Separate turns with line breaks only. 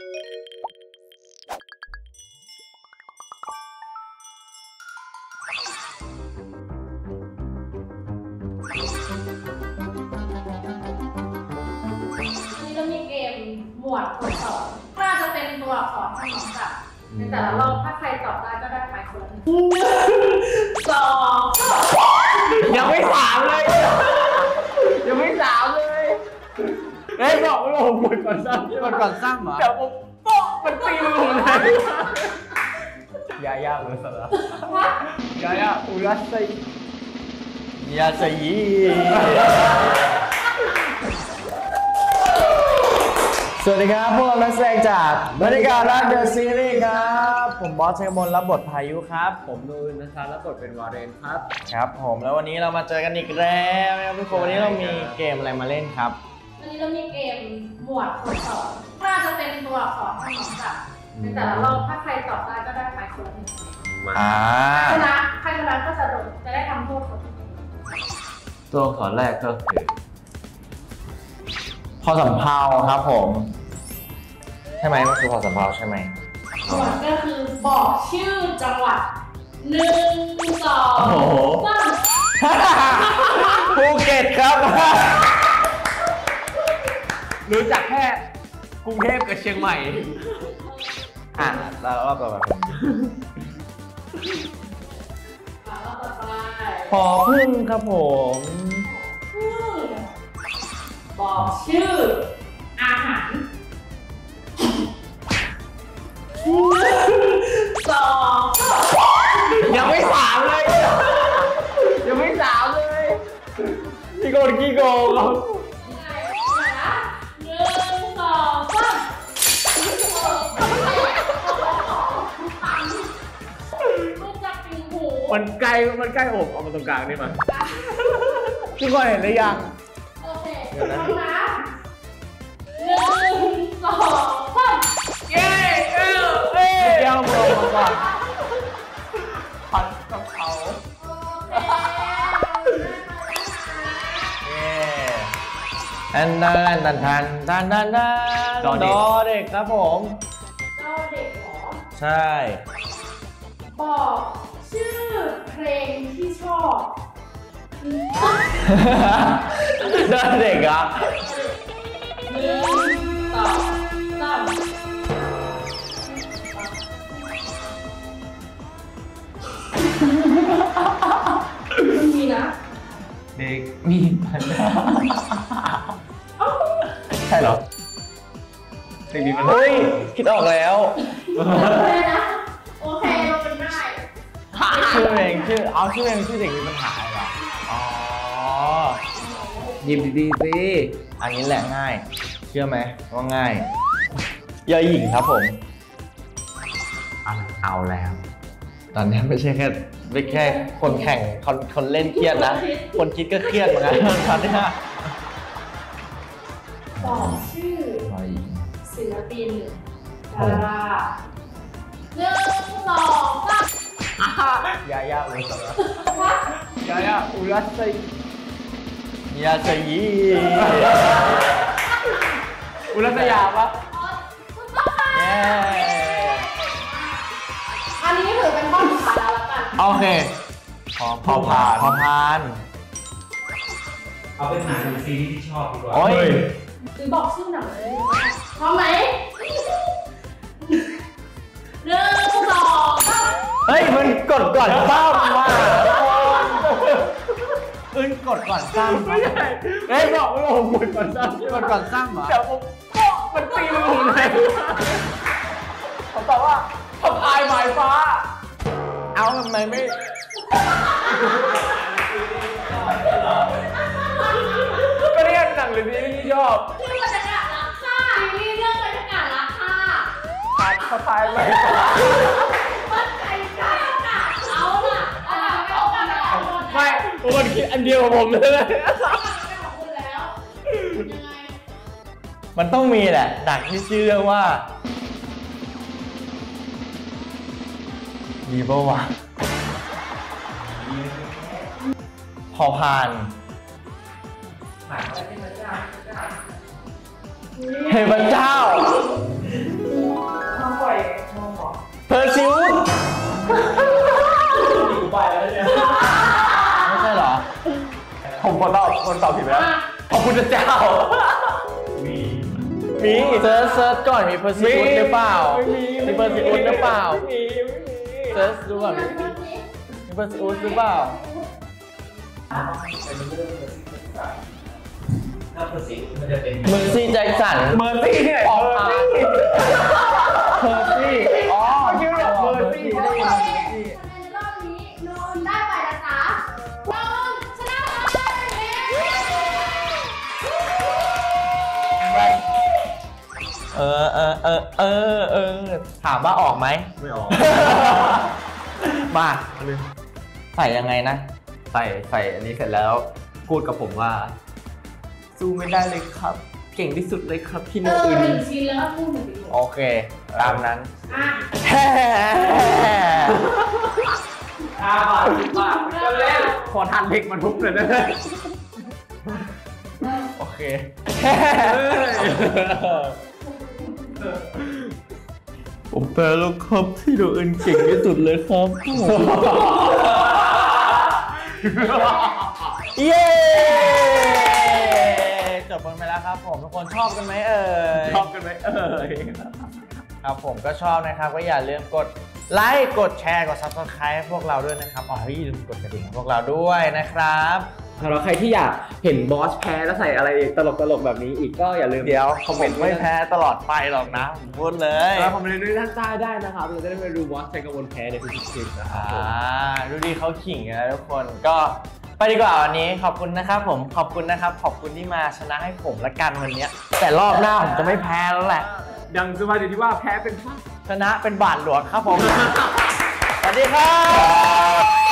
นี่ก็มีเกมหมวดทดสอบถ้าจะเป็นตัวอักษรให้น้องจับในแต่ละรอบถ้าใครตอบได้ก็ได้ไปคนละหนึ่งสอง
ยังไม่สามเลย เฮ้ยบอกว่าผมหมดก่อนซ้ำ
มันก่อนซ้ำเหรอ
แต่ผมโป๊ะมันตีมือผมเลยยายาอุรัสระ
วัด
ยายาอุรัสย
ยาสยีสวัสดีครับพวกเรานักแสดงจากบริการรักเดอะซีรีส์ครับ ผมบอสเชยกมลรับบทพายุครับ
ผมนูนนะครับแล้วกดเป็นวาเรนครับ
ครับผมแล้ววันนี้เรามาเจอกันอีกแล้วนะครับทุกคนวันนี้เรามีเกมอะไรมาเล่นครับ
วันนี้เรามีเกมหมวดทดสอบถ้าจะเป็นตัวอักษรให้น้องจับในแต่ละรอบถ้าใครตอบได้ก็ได้ไปคนละหนึ่ง
อ่า
ชนะใครชนะก็จะโดนจะได้ทำโทษคนอื่น
ตัวขอแรกก็คือ
พอสำเพาครับผม ใช่ไหมมันคือพอสำเพาใช่ไหม
หมวดก็คือบอกชื่อจังหวัดหนึ่งสอ
รู้
จักแค่กรุงเทพกับเชียงใหม่
อะแล้วรอบต่อไปผม
อะรอบต่อไป
พอพึ่งครับผม
อืมบอกชื่อ อาหารหนึ่งสอง
ยังไม่สามเลย ยังไม่สามเลย
พี่โกนกี้โกง
มั
นใกล้มันใกล้อกเอามาตรงกลางนี่มาทุกคนเห็นหรือยัง
โอเค
เดี๋ยวนะ
พร้อมนะหนึ่งสองสาม
เย้เอ้าเอ้ย
เดี๋ยวมือมาก่อน
ผัดกะเพรา
โอเค
เย้อันนั้นทันทันทันทันทันดอเด็กครับผม
เจ้าเด็กเหรอ
ใช่
บอก ชื่อเพลงที่ชอบ
ดอเด็กเหรอะ
หนึ่งสองสามมีนะ
เด็กมีปัญหาใช่เหรอ
เด็กมีปัญหา
เฮ้ย คิดออกแล้ว
โอเคนะ
ชื่อเพลงชื่อเอาชื่อเพลงชื่อเด็กมีปัญหาเหรออ๋อ
หยิบดีๆสิ
อันนี้แหละง่าย เชื่อไหมว่าง่ายยาหญิงครับผม
เอาแล้ว
ตอนนี้ไม่ใช่แค่ไม่แค่คนแข่งคนคนเล่นเครียดนะ คนคิดก็เครียดเหมือนกันตอนเนี้ย
บอกชื่อยา
หญิง
ศิลปินดาราหนึ่งสองสาม
ยายาอุรัสระ
วัด
ยายาอุรัสย
ยาสยี
อุรัสยาปะ
ถูกต้องค่ะ
เย้
อันนี้ถือเป็นข้อสุดท้ายแล้วละกัน
โอเคพอพอผ่านพอผ่าน
เอาเป็นหนังหรือซีรีส์ที่ชอบดีกว่า
โอ้ย
หรือบอกชื่อหนังเลยพร้อมไหมหนึ่งสอง
เฮ้ยมันกดก่อนซ้ำว่ะอึ้งกดก่อนซ้ำ
ไม่ใช่เฮ้ยบอกว่าผมหมดก่อนซ้ำ
กดก่อนซ้ำเหรอ
แต่ผมโป๊ะมันตีมือผมเลยผมตอบว่าทำอายหมายฟ้า
เอาทำไมไม่
ก็เรียกหนังหรือซีรีส์ที่ชอบ
ชื่อบรรยากาศรักค่ะซีรีส์เรื่องบรรยากาศรักค่ะ
ทายเขาทายหมายฟ้า
อัน
เดียวกับผมเลย
เป็นของคุณแล้ว ยังไง
มันต้องมีแหละหนังที่ชื่อเรื่องว่ามีปะวะพอพาน เฮ้ยพระเจ้า
คนตอบคนตอบผิดไปแล้ว
อะ
ขอบคุณเจ้า
มี
มี
เซิร์ชเซิร์ชก่อนมีเพอร์ซิอุสหรือเปล่า
ไม่มี
มีเพอร์ซิอุสหรือเปล่า
ไม่มีไม่มี
เซิร์ชดูก่อนมีมีเพอร์ซิอุสหรือเปล่า
ถ้าภาษีมันจะเป็น
เมอร์ซี่แจ็คสัน
เมอร์ซี่ที่ไหน
ออก
เมอ
มา ออเออเออเออเออถามว่าออกไหม
ไม่ออก
มาใส่ยังไงนะ
ใส่ใส่อันนี้เสร็จแล้ว พูดกับผมว่า สู้ไม่ได้เลยครับ เก่งที่สุดเลยครับพี่โน
เออ
อื่น
หนึ่งชิ้นแล้วก็พูดหนึ่งประโยค
โอเค ตามนั้น
อะ
แฮ่
ห้าบาทสิบบาท
เล่นขอทานเล็กมาทุบเลยได้ไหม
โอเค ผมแปลแล้วครับที่โดนเก่งที่สุดเลยครับ เย้จบกันไปแล้วครับผมทุกคนชอบกันไหมเอ่ย
ชอบกันไหมเอ่ย
ครับผมก็ชอบนะครับก็อย่าลืมกดไลค์กดแชร์กด subscribe ให้พวกเราด้วยนะครับอ๋ออย่าลืมกดกระดิ่งให้พวกเราด้วยนะครับ
สำหรับใครที่อยากเห็นบอสแพ้แล้วใส่อะไรตลกตลกๆแบบนี้อีกก็อย่าลืม
เดี๋ยว
คอม
ผ
เมน
ม
ต์
ไม่
ไว้
แพ้ตลอดไปหรอกนะผมพูดเลย
แล้วคอมเมนต์ด้วยด้านใต้ได้นะครับเราจะได้ไปดูบอสใช้กระบวนแพ้ในทุกๆคลิปนะครับ
อ่า
ผม
ดูดีเขาขิงนะทุกคนก็ไปดีกว่าวันนี้ขอบคุณนะครับผมขอบคุณนะครับขอบคุณที่มาชนะให้ผมละกันวันเนี้ยแต่รอบหน้าผมจะไม่แพ้แล้วแหละ
ดังสมาธิที่ว่าแพ้เป็นพลาด
ชนะเป็นบาทหลวงครับผมสวัสดีครับ